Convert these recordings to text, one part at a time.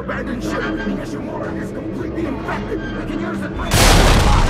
abandon ship. The issue is completely infected. We can use it for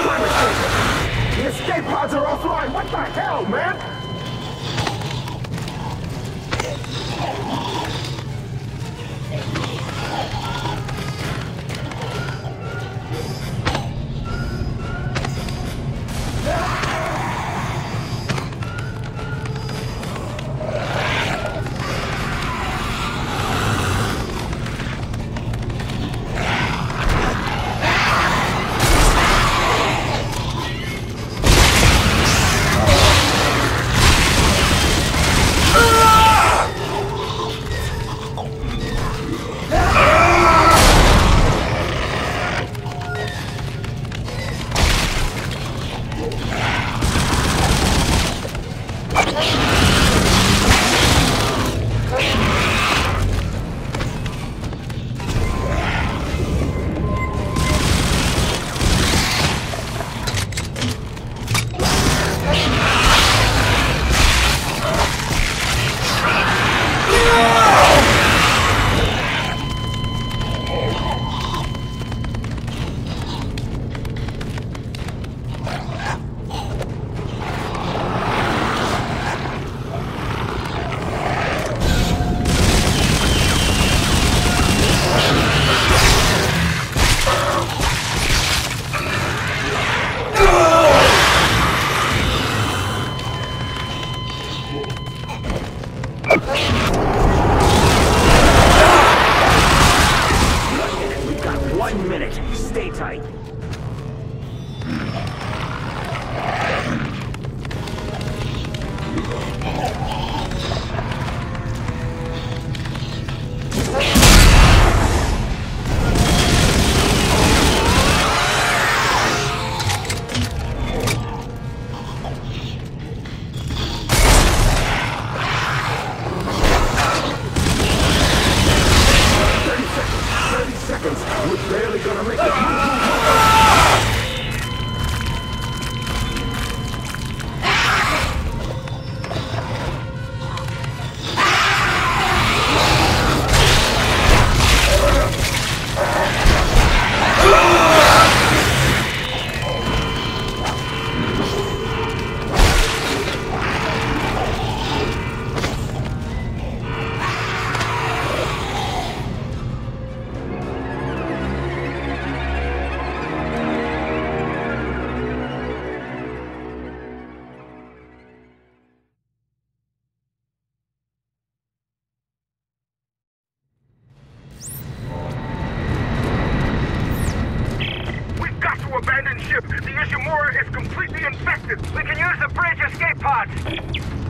The escape pods are offline! What the hell, man? is completely infected. We can use the bridge escape pods.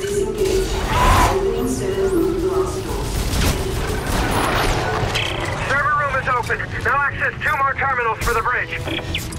Disengaged. Opening. Server room is open. Now access two more terminals for the bridge.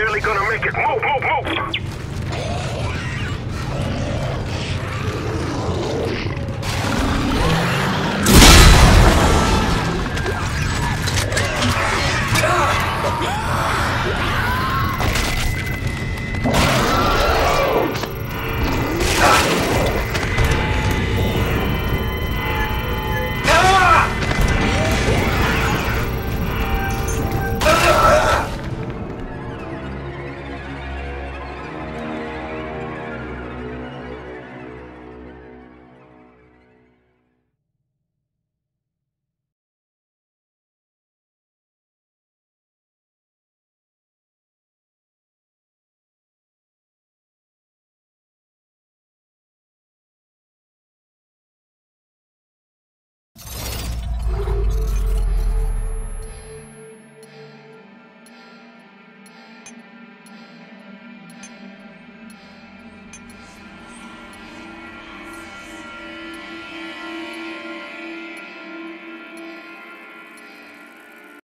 barely gonna make it. Move, move, move!